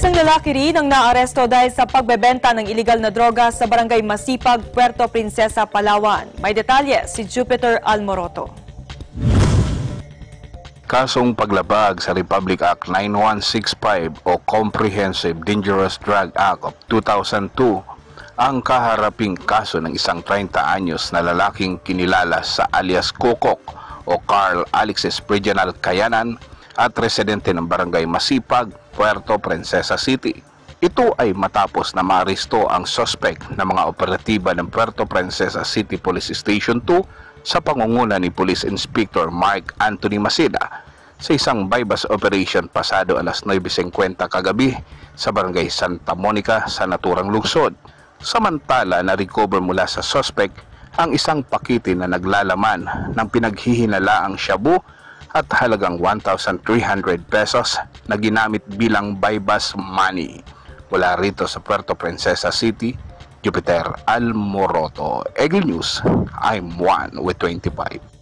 Isang lalaki rin ang naaresto dahil sa pagbebenta ng iligal na droga sa barangay Masipag, Puerto Princesa, Palawan. May detalye si Jupiter Almoroto. Kasong paglabag sa Republic Act 9165 o Comprehensive Dangerous Drug Act of 2002 ang kaharaping kaso ng isang 30 anyos na lalaking kinilala sa alias Kokok o Carl Alexis Regional Kayanan at residente ng barangay Masipag, Puerto Princesa City. Ito ay matapos na maaresto ang suspect na mga operatiba ng Puerto Princesa City Police Station 2 sa pangunguna ni Police Inspector Mark Anthony Masida sa isang bypass operation pasado alas 9.50 kagabi sa barangay Santa Monica sa naturang lungsod. Samantala na-recover mula sa suspect ang isang pakete na naglalaman ng pinaghihinalaang shabu at halagang 1,300 pesos na ginamit bilang bypass money. Mula rito sa Puerto Princesa City, Jupiter Almoroto. Eagle News, I'm one with 25.